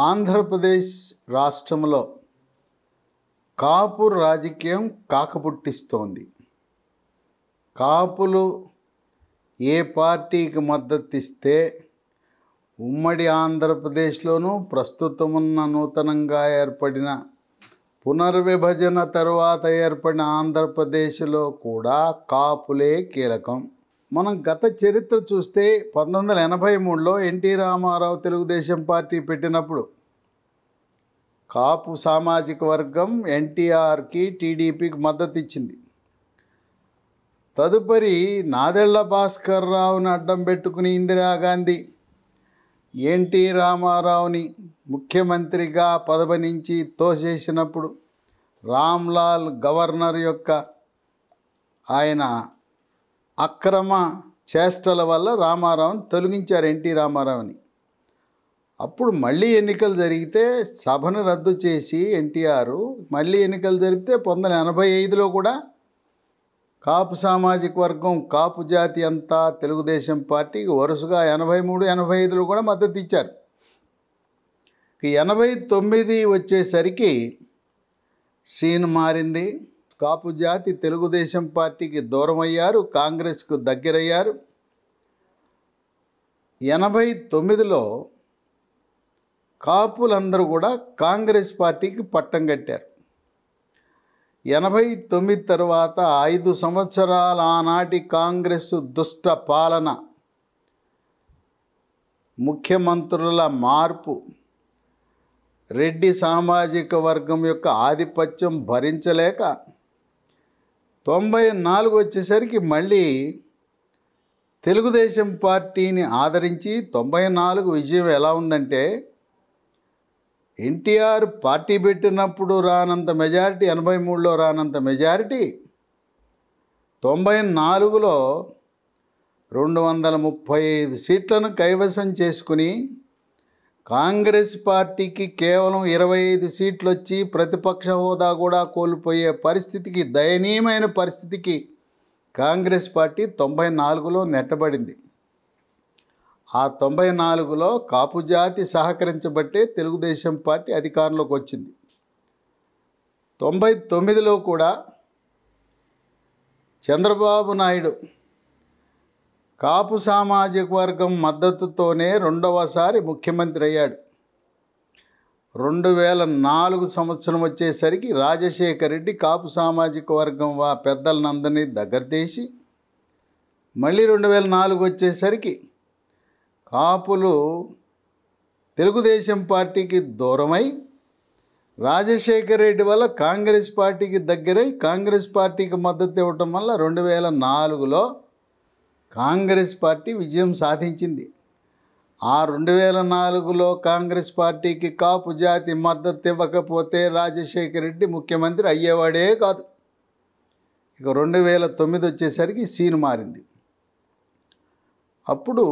ఆంధ్రప్రదేశ్ రాష్ట్రంలో కాపు రాజకీయం కాకపుట్టిస్తోంది. కాపులు ఏ పార్టీకి మద్దతు ఇస్తే ఉమ్మడి ఆంధ్రప్రదేశ్లోనూ ప్రస్తుతం ఉన్న నూతనంగా ఏర్పడిన పునర్విభజన తరువాత ఏర్పడిన ఆంధ్రప్రదేశ్లో కూడా కాపులే కీలకం. మనం గత చరిత్ర చూస్తే పంతొమ్మిది వందల ఎనభై మూడులో ఎన్టీ రామారావు తెలుగుదేశం పార్టీ పెట్టినప్పుడు కాపు సామాజిక వర్గం ఎన్టీఆర్కి టీడీపీకి మద్దతు ఇచ్చింది తదుపరి నాదెళ్ళ భాస్కర్ రావుని అడ్డం పెట్టుకుని ఇందిరాగాంధీ ఎన్టీ రామారావుని ముఖ్యమంత్రిగా పదవి నుంచి తోసేసినప్పుడు రామ్లాల్ గవర్నర్ యొక్క ఆయన అక్రమ చేష్టల వల్ల రామారావుని తొలగించారు ఎన్టీ రామారావుని. అప్పుడు మళ్ళీ ఎన్నికలు జరిగితే సభను రద్దు చేసి ఎన్టీఆర్ మళ్ళీ ఎన్నికలు జరిపితే పంతొమ్మిది ఎనభై ఐదులో కూడా కాపు సామాజిక వర్గం కాపు జాతి అంతా తెలుగుదేశం పార్టీకి వరుసగా ఎనభై మూడు ఎనభై ఐదులో కూడా మద్దతు ఇచ్చారు. ఎనభై తొమ్మిది వచ్చేసరికి సీన్ మారింది. కాపు జాతి తెలుగుదేశం పార్టీకి దూరం అయ్యారు కాంగ్రెస్కు దగ్గరయ్యారు. ఎనభై తొమ్మిదిలో కాపులందరూ కూడా కాంగ్రెస్ పార్టీకి పట్టం కట్టారు. ఎనభై తొమ్మిది తర్వాత ఐదు సంవత్సరాల ఆనాటి కాంగ్రెస్ దుష్ట పాలన ముఖ్యమంత్రుల మార్పు రెడ్డి సామాజిక వర్గం యొక్క ఆధిపత్యం భరించలేక తొంభై నాలుగు వచ్చేసరికి మళ్ళీ తెలుగుదేశం పార్టీని ఆదరించి తొంభై నాలుగు విజయం ఎలా ఉందంటే ఎన్టీఆర్ పార్టీ పెట్టినప్పుడు రానంత మెజారిటీ ఎనభై మూడులో రానంత మెజారిటీ. తొంభై నాలుగులో రెండు వందల ముప్పై ఐదు సీట్లను కైవసం చేసుకుని కాంగ్రెస్ పార్టీకి కేవలం ఇరవై ఐదు సీట్లు వచ్చి ప్రతిపక్ష హోదా కూడా కోల్పోయే పరిస్థితికి దయనీయమైన పరిస్థితికి కాంగ్రెస్ పార్టీ తొంభై నాలుగులో నెట్టబడింది. ఆ తొంభై నాలుగులో కాపు జాతి సహకరించబట్టే తెలుగుదేశం పార్టీ అధికారంలోకి వచ్చింది. తొంభై తొమ్మిదిలో కూడా చంద్రబాబు నాయుడు కాపు సామాజిక వర్గం మద్దతుతోనే రెండవసారి ముఖ్యమంత్రి అయ్యాడు. రెండు వేల నాలుగు సంవత్సరం వచ్చేసరికి రాజశేఖర రెడ్డి కాపు సామాజిక వర్గం వా పెద్దలనందరినీ దగ్గర తీసి మళ్ళీ రెండు వేల నాలుగు వచ్చేసరికి కాపులు తెలుగుదేశం పార్టీకి దూరమై రాజశేఖర రెడ్డి వల్ల కాంగ్రెస్ పార్టీకి దగ్గరై కాంగ్రెస్ పార్టీకి మద్దతు ఇవ్వటం వల్ల రెండు వేల నాలుగులో కాంగ్రెస్ పార్టీ విజయం సాధించింది. ఆ రెండు వేల నాలుగులో కాంగ్రెస్ పార్టీకి కాపు జాతి మద్దతు ఇవ్వకపోతే రాజశేఖర రెడ్డి ముఖ్యమంత్రి అయ్యేవాడే కాదు. ఇక రెండు వేల తొమ్మిది వచ్చేసరికి సీన్ మారింది. అప్పుడు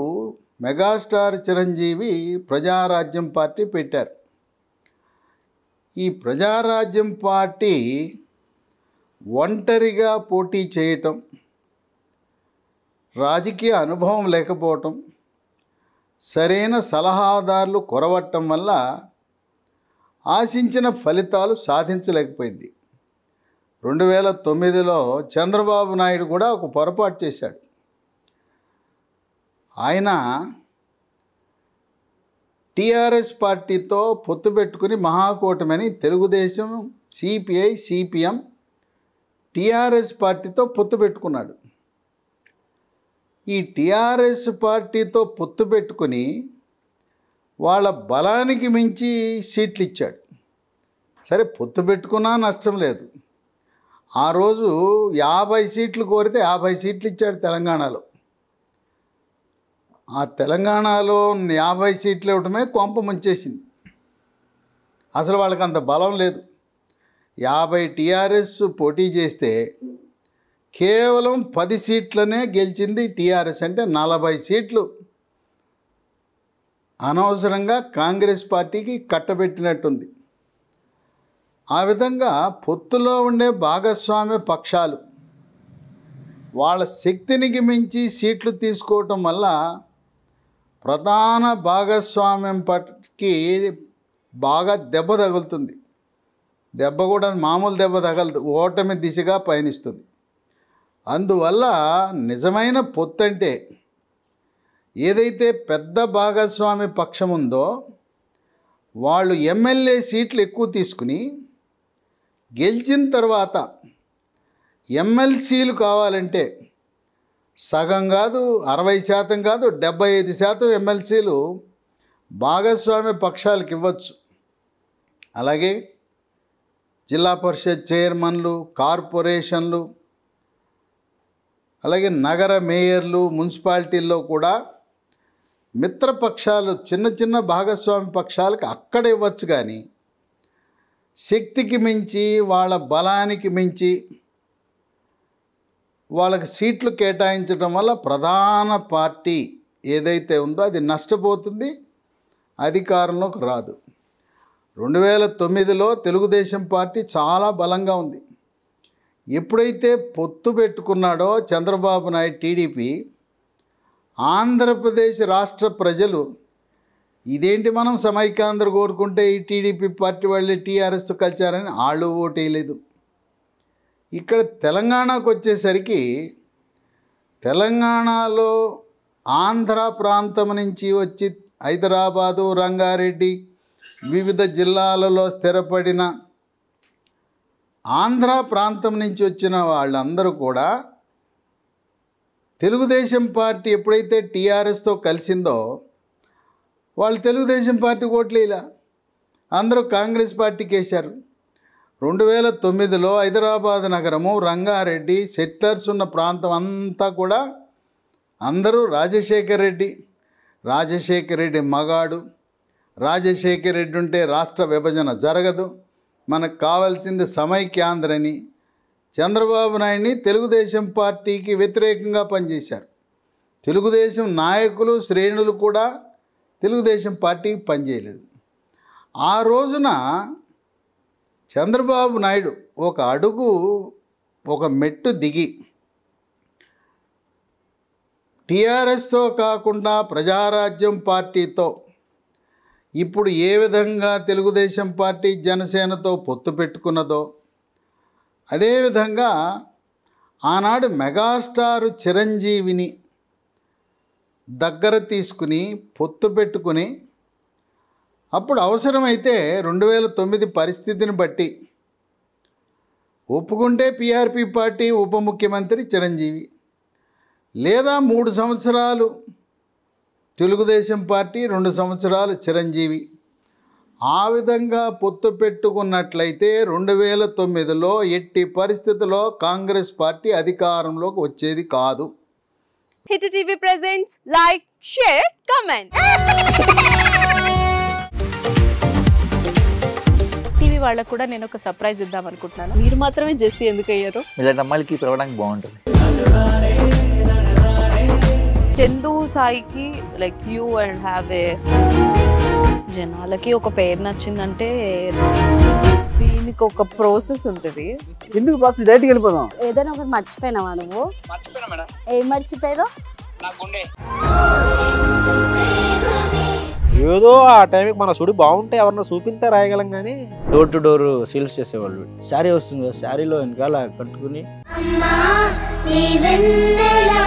మెగాస్టార్ చిరంజీవి ప్రజారాజ్యం పార్టీ పెట్టారు. ఈ ప్రజారాజ్యం పార్టీ ఒంటరిగా పోటీ చేయటం రాజకీయ అనుభవం లేకపోవటం సరైన సలహాదారులు కొరవటం వల్ల ఆశించిన ఫలితాలు సాధించలేకపోయింది. రెండు వేల తొమ్మిదిలో చంద్రబాబు నాయుడు కూడా ఒక పొరపాటు చేశాడు. ఆయన టీఆర్ఎస్ పార్టీతో పొత్తు పెట్టుకుని మహాకూటమని తెలుగుదేశం సిపిఐ సిపిఎం టీఆర్ఎస్ పార్టీతో పొత్తు పెట్టుకున్నాడు. ఈ టీఆర్ఎస్ పార్టీతో పొత్తు పెట్టుకుని వాళ్ళ బలానికి మించి సీట్లు ఇచ్చాడు సరే పొత్తు పెట్టుకున్నా నష్టం లేదు. ఆ రోజు యాభై సీట్లు కోరితే యాభై సీట్లు ఇచ్చాడు తెలంగాణలో. ఆ తెలంగాణలో యాభై సీట్లు ఇవ్వటమే కొంప ముంచేసింది. అసలు వాళ్ళకి అంత బలం లేదు. యాభై టీఆర్ఎస్ పోటీ చేస్తే కేవలం పది సీట్లనే గెలిచింది టీఆర్ఎస్ అంటే నలభై సీట్లు. అనవసరంగా కాంగ్రెస్ పార్టీకి కట్టబెట్టినట్టుంది. ఆ విధంగా పొత్తులో ఉండే భాగస్వామ్య పక్షాలు వాళ్ళ శక్తినికి మించి సీట్లు తీసుకోవటం వల్ల ప్రధాన భాగస్వామ్యం పట్టికి బాగా దెబ్బ తగులుతుంది. దెబ్బ కూడా మామూలు దెబ్బ తగలదు. ఓటమి దిశగా పయనిస్తుంది. అందువల్ల నిజమైన పొత్తంటే ఏదైతే పెద్ద భాగస్వామి పక్షం ఉందో వాళ్ళు ఎమ్మెల్యే సీట్లు ఎక్కువ తీసుకుని గెలిచిన తర్వాత ఎమ్మెల్సీలు కావాలంటే సగం కాదు అరవై శాతం కాదు డెబ్బై ఐదు శాతం ఎమ్మెల్సీలు భాగస్వామ్య పక్షాలకు ఇవ్వచ్చు. అలాగే జిల్లా పరిషత్ చైర్మన్లు కార్పొరేషన్లు అలాగే నగర మేయర్లు మున్సిపాలిటీల్లో కూడా మిత్రపక్షాలు చిన్న చిన్న భాగస్వామి పక్షాలకు అక్కడ ఇవ్వచ్చు కానీ శక్తికి మించి వాళ్ళ బలానికి మించి వాళ్ళకి సీట్లు కేటాయించడం వల్ల ప్రధాన పార్టీ ఏదైతే ఉందో అది నష్టపోతుంది అధికారంలోకి రాదు. రెండు వేల తొమ్మిదిలో తెలుగుదేశం పార్టీ చాలా బలంగా ఉంది. ఎప్పుడైతే పొత్తు పెట్టుకున్నాడో చంద్రబాబు నాయుడు టీడీపీ ఆంధ్రప్రదేశ్ రాష్ట్ర ప్రజలు ఇదేంటి మనం సమైక్యాంధ్ర కోరుకుంటే ఈ టీడీపీ పార్టీ వాళ్ళే టీఆర్ఎస్తో కలిచారని వాళ్ళు ఓటేయలేదు. ఇక్కడ తెలంగాణకు వచ్చేసరికి తెలంగాణలో ఆంధ్ర ప్రాంతం నుంచి వచ్చి హైదరాబాదు రంగారెడ్డి వివిధ జిల్లాలలో స్థిరపడిన ఆంధ్ర ప్రాంతం నుంచి వచ్చిన వాళ్ళందరూ కూడా తెలుగుదేశం పార్టీ ఎప్పుడైతే టీఆర్ఎస్తో కలిసిందో వాళ్ళు తెలుగుదేశం పార్టీ ఓట్లేలా? అందరూ కాంగ్రెస్ పార్టీకి వేశారు రెండు వేల తొమ్మిదిలో హైదరాబాద్ నగరము రంగారెడ్డి సెట్లర్స్ ఉన్న ప్రాంతం అంతా కూడా అందరూ రాజశేఖర్ రెడ్డి రాజశేఖర్ రెడ్డి మగాడు రాజశేఖర్ రెడ్డి ఉంటే రాష్ట్ర విభజన జరగదు. మనకు కావాల్సింది సమైక్యాంధ్రని చంద్రబాబు నాయుడిని తెలుగుదేశం పార్టీకి వ్యతిరేకంగా పనిచేశారు. తెలుగుదేశం నాయకులు శ్రేణులు కూడా తెలుగుదేశం పార్టీకి పనిచేయలేదు. ఆ రోజున చంద్రబాబు నాయుడు ఒక అడుగు ఒక మెట్టు దిగి టీఆర్ఎస్తో కాకుండా ప్రజారాజ్యం పార్టీతో ఇప్పుడు ఏ విధంగా తెలుగుదేశం పార్టీ జనసేనతో పొత్తు పెట్టుకున్నదో అదేవిధంగా ఆనాడు మెగాస్టార్ చిరంజీవిని దగ్గర తీసుకుని పొత్తు పెట్టుకుని అప్పుడు అవసరమైతే రెండు వేల తొమ్మిది పరిస్థితిని బట్టి ఒప్పుకుంటే పిఆర్పి పార్టీ ఉప ముఖ్యమంత్రి చిరంజీవి. లేదా మూడు సంవత్సరాలు తెలుగుదేశం పార్టీ రెండు సంవత్సరాలు చిరంజీవి. ఆ విధంగా పొత్తు పెట్టుకున్నట్లయితే రెండు వేల తొమ్మిదిలో ఎట్టి పరిస్థితుల్లో కాంగ్రెస్ పార్టీ అధికారంలోకి వచ్చేది కాదు. Hit TV presents like share comment. TV వాళ్ళకు కూడా నేను ఒక సర్ప్రైజ్ ఇద్దాం అనుకుంటున్నాను. మీరు మాత్రమే జెస్సీ ఎందుకు అయ్యారు ఇలాంటి అమ్మాయిలకి పిలవడానికి బాగుంటుంది. సాయికి like you and have a జనాలకి ఒక పేరు నచ్చిందంటే దీనికి ఒక ప్రాసెస్ ఉంటుంది. ఎందుకు ప్రాసెస్ డైరెక్ట్కి వెళ్ళిపోదాం. ఏదైనా ఒకటి మర్చిపోయినావా నువ్వు? ఏం మర్చిపోయావు ఏదో ఆ టైంకి మన సుడి బాగుంటే ఎవరన్నా చూపిస్తే రాయగలం కానీ డోర్ టు డోర్ సేల్స్ చేసేవాళ్ళు. శారీ వస్తుంది కదా శారీలో వెనకాల కట్టుకుని. అమ్మా నీ వెన్నెలా?